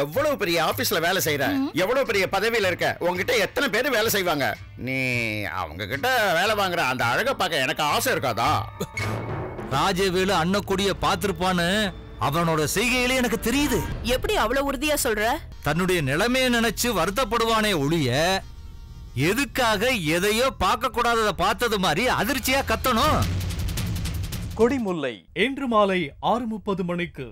எவ்வளவு பெரிய ஆபீஸ்ல வேலை செய்யற எவ்வளவு பெரிய பதவியில இருக்க? உங்ககிட்ட எத்தனை பேர் வேலை செய்வாங்க? நீ அவங்க கிட்ட வேலை வாங்குற அந்த அழகை பார்க்க எனக்கு ஆசை இருக்காதா? ராஜவேலு அன்னக்குடிய பார்த்திருப்பான்னு அவனோட செய்கையிலே எனக்கு தெரியுது. எப்படி அவ்வளவு உறுதியா சொல்ற? தன்னுடைய நிலைமையை நினைச்சு வருத்தப்படுவானே ஒழிய எதுக்காக எதையோ பார்க்க கூடாததை பார்த்தது மாதிரி அதிர்ச்சியா கத்தணும். கொடிமுல்லை இன்று மாலை ஆறு முப்பது மணிக்கு.